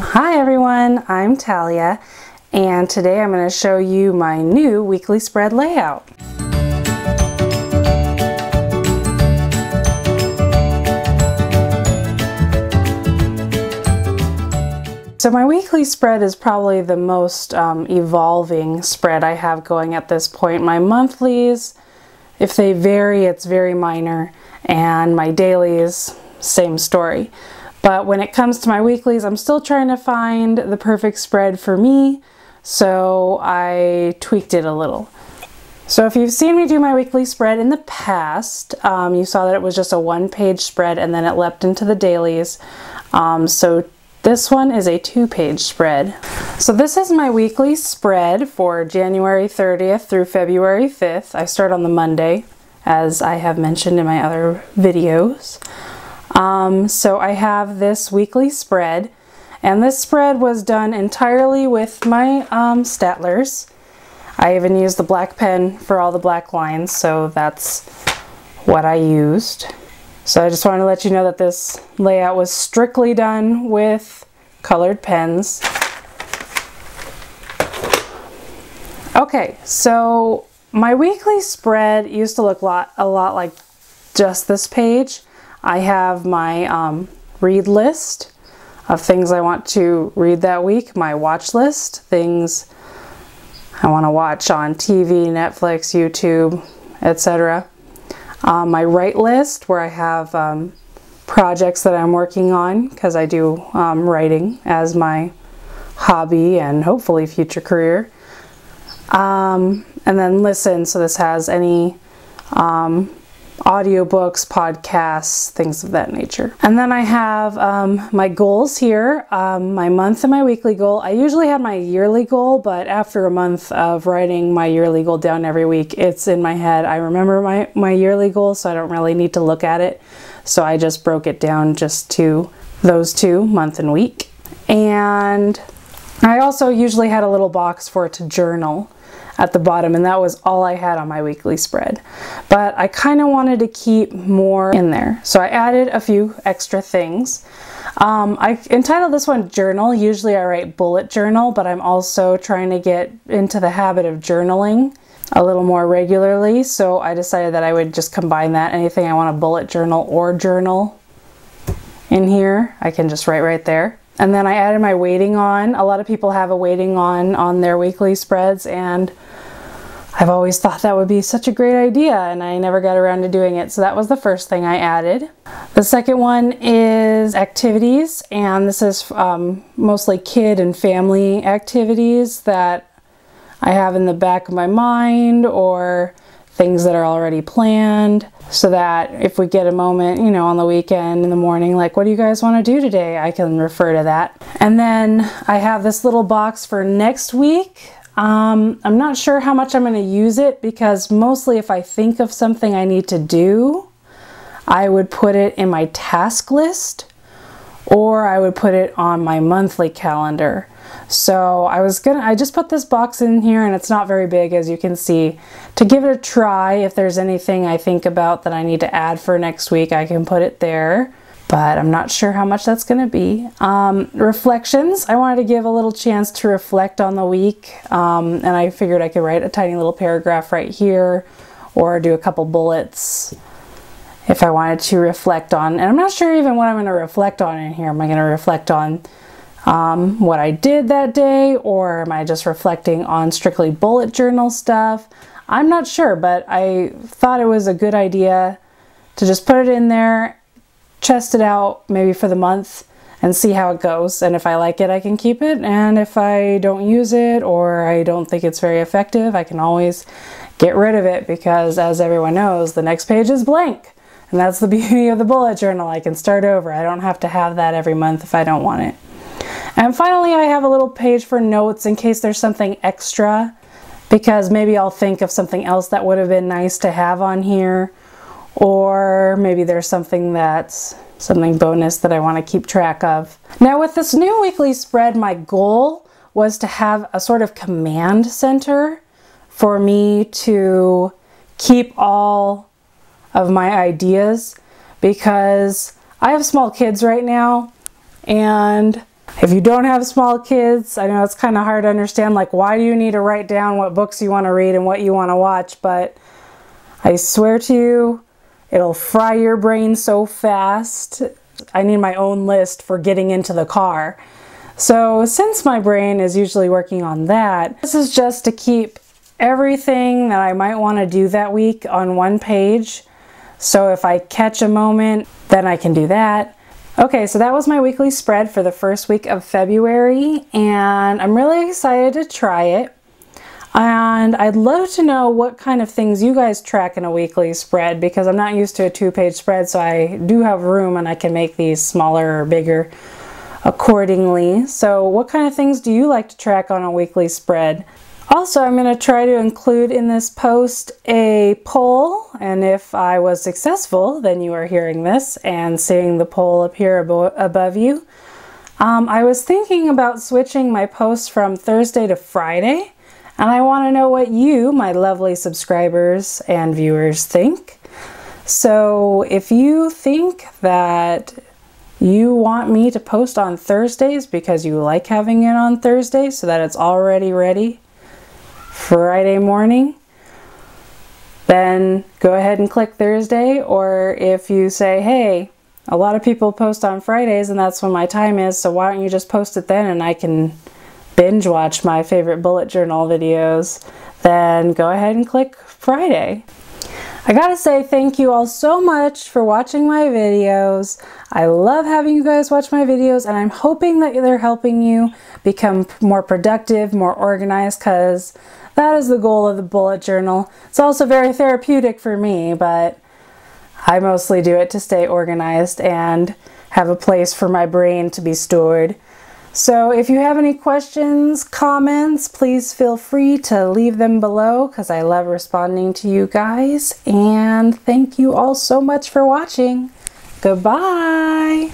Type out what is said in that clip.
Hi everyone, I'm Talia and today I'm going to show you my new weekly spread layout. So my weekly spread is probably the most um, evolving spread I have going at this point. My monthlies, if they vary, it's very minor, and my dailies, same story. But when it comes to my weeklies, I'm still trying to find the perfect spread for me, so I tweaked it a little. So if you've seen me do my weekly spread in the past, um, you saw that it was just a one-page spread and then it leapt into the dailies. Um, so this one is a two-page spread. So this is my weekly spread for January 30th through February 5th. I start on the Monday, as I have mentioned in my other videos. Um, so I have this weekly spread and this spread was done entirely with my um, Staedtlers. I even used the black pen for all the black lines so that's what I used. So I just wanted to let you know that this layout was strictly done with colored pens. Okay, so my weekly spread used to look lot, a lot like just this page. I have my um, read list of things I want to read that week, my watch list, things I want to watch on TV, Netflix, YouTube, etc. Um, my write list where I have um, projects that I'm working on because I do um, writing as my hobby and hopefully future career. Um, and then listen, so this has any um, audiobooks, podcasts, things of that nature. And then I have um, my goals here, um, my month and my weekly goal. I usually have my yearly goal, but after a month of writing my yearly goal down every week, it's in my head. I remember my, my yearly goal, so I don't really need to look at it. So I just broke it down just to those two, month and week. And I also usually had a little box for it to journal at the bottom and that was all I had on my weekly spread. But I kind of wanted to keep more in there. So I added a few extra things. Um, I entitled this one journal. Usually I write bullet journal, but I'm also trying to get into the habit of journaling a little more regularly. So I decided that I would just combine that. Anything I want a bullet journal or journal in here, I can just write right there. And then I added my waiting on. A lot of people have a waiting on on their weekly spreads and I've always thought that would be such a great idea and I never got around to doing it. So that was the first thing I added. The second one is activities and this is um, mostly kid and family activities that I have in the back of my mind or things that are already planned so that if we get a moment, you know, on the weekend in the morning, like, what do you guys want to do today? I can refer to that. And then I have this little box for next week um, I'm not sure how much I'm going to use it because mostly if I think of something I need to do, I would put it in my task list or I would put it on my monthly calendar. So I was gonna, I just put this box in here and it's not very big as you can see. To give it a try, if there's anything I think about that I need to add for next week, I can put it there but I'm not sure how much that's to be. Um, reflections, I wanted to give a little chance to reflect on the week, um, and I figured I could write a tiny little paragraph right here or do a couple bullets if I wanted to reflect on, and I'm not sure even what I'm going to reflect on in here. Am I going to reflect on um, what I did that day, or am I just reflecting on strictly bullet journal stuff? I'm not sure, but I thought it was a good idea to just put it in there test it out maybe for the month and see how it goes. And if I like it, I can keep it. And if I don't use it or I don't think it's very effective, I can always get rid of it because as everyone knows, the next page is blank. And that's the beauty of the bullet journal. I can start over. I don't have to have that every month if I don't want it. And finally, I have a little page for notes in case there's something extra because maybe I'll think of something else that would have been nice to have on here or maybe there's something that's something bonus that I want to keep track of. Now with this new weekly spread, my goal was to have a sort of command center for me to keep all of my ideas because I have small kids right now and If you don't have small kids, I know it's kind of hard to understand, like why do you need to write down what books you want to read and what you want to watch, but I swear to you, it'll fry your brain so fast. I need my own list for getting into the car. So since my brain is usually working on that, this is just to keep everything that I might want to do that week on one page. So if I catch a moment, then I can do that. Okay, so that was my weekly spread for the first week of February, and I'm really excited to try it. And I'd love to know what kind of things you guys track in a weekly spread because I'm not used to a two page spread, so I do have room and I can make these smaller or bigger accordingly. So, what kind of things do you like to track on a weekly spread? Also, I'm going to try to include in this post a poll, and if I was successful, then you are hearing this and seeing the poll appear abo above you. Um, I was thinking about switching my posts from Thursday to Friday, and I want to know what you, my lovely subscribers and viewers, think. So if you think that you want me to post on Thursdays because you like having it on Thursdays so that it's already ready, Friday morning, then go ahead and click Thursday. Or if you say, hey, a lot of people post on Fridays and that's when my time is, so why don't you just post it then and I can binge watch my favorite bullet journal videos, then go ahead and click Friday. I gotta say thank you all so much for watching my videos. I love having you guys watch my videos and I'm hoping that they're helping you become more productive, more organized, because that is the goal of the bullet journal. It's also very therapeutic for me, but I mostly do it to stay organized and have a place for my brain to be stored. So if you have any questions, comments, please feel free to leave them below because I love responding to you guys. And thank you all so much for watching. Goodbye.